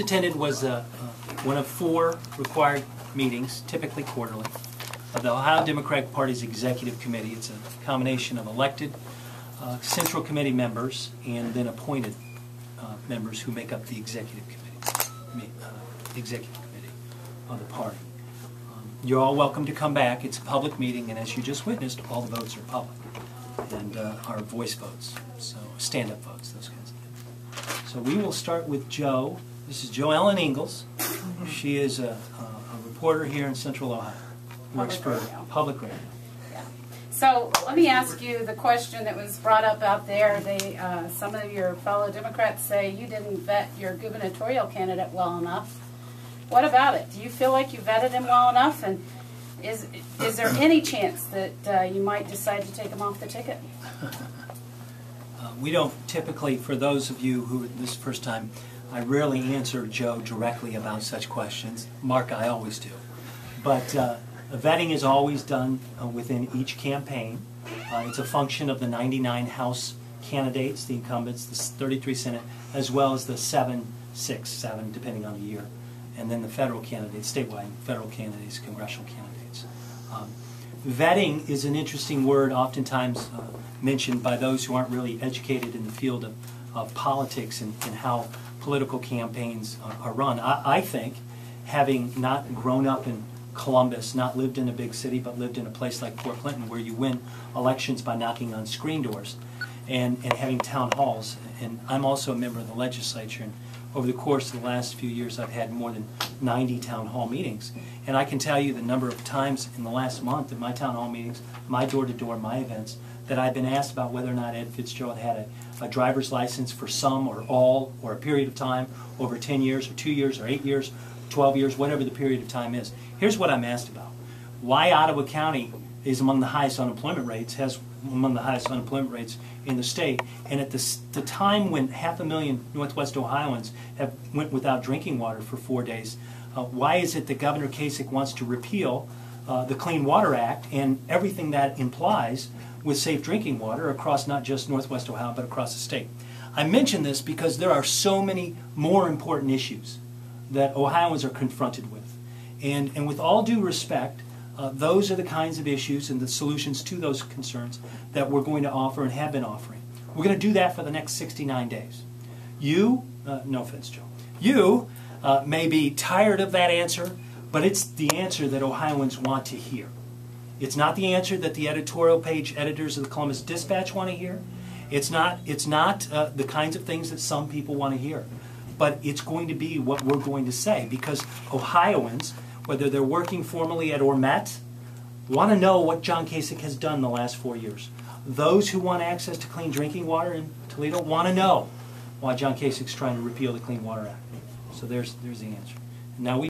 attended was uh, uh, one of four required meetings, typically quarterly, of the Ohio Democratic Party's Executive Committee. It's a combination of elected uh, Central Committee members and then appointed uh, members who make up the Executive Committee, uh, Executive Committee of the party. Um, You're all welcome to come back. It's a public meeting, and as you just witnessed, all the votes are public and uh, are voice votes, so stand-up votes, those kinds of things. So we will start with Joe. This is Joe Ellen Ingles. She is a, a a reporter here in Central Ohio. Works for Public radio. Public Radio. So let me ask you the question that was brought up out there. They, uh, some of your fellow Democrats say you didn't vet your gubernatorial candidate well enough. What about it? Do you feel like you vetted him well enough? And is is there any chance that uh, you might decide to take him off the ticket? Uh, We don't typically, for those of you who, this is the first time, I rarely answer Joe directly about such questions. Mark, I always do. But uh, vetting is always done uh, within each campaign. Uh, It's a function of the 99 House candidates, the incumbents, the 33 Senate, as well as the seven, six, seven, depending on the year, and then the federal candidates, statewide federal candidates, congressional candidates. Um, Vetting is an interesting word, oftentimes uh, mentioned by those who aren't really educated in the field of, of politics and, and how political campaigns are, are run. I, I think, having not grown up in Columbus, not lived in a big city, but lived in a place like Port Clinton where you win elections by knocking on screen doors and, and having town halls. And I'm also a member of the legislature. And over the course of the last few years, I've had more than 90 town hall meetings. And I can tell you the number of times in the last month at my town hall meetings, my door-to-door, my events, that I've been asked about whether or not Ed FitzGerald had a, a driver's license for some or all or a period of time over 10 years or two years or eight years, 12 years, whatever the period of time is. Here's what I'm asked about. Why Ottawa County is among the highest unemployment rates, has among the highest unemployment rates in the state, and at the, the time when half a million Northwest Ohioans have went without drinking water for four days, uh, why is it that Governor Kasich wants to repeal uh, the Clean Water Act and everything that implies with safe drinking water across not just Northwest Ohio but across the state? I mention this because there are so many more important issues that Ohioans are confronted with. And, and with all due respect, uh, those are the kinds of issues and the solutions to those concerns that we're going to offer and have been offering. We're going to do that for the next 69 days. You, uh, no offense, Joe, you uh, may be tired of that answer, but it's the answer that Ohioans want to hear. It's not the answer that the editorial page editors of the Columbus Dispatch want to hear. It's not, it's not uh, the kinds of things that some people want to hear. But it's going to be what we're going to say because Ohioans, whether they're working formally at Ormet, want to know what John Kasich has done the last four years. Those who want access to clean drinking water in Toledo want to know why John Kasich's trying to repeal the Clean Water Act. So there's, there's the answer. Now we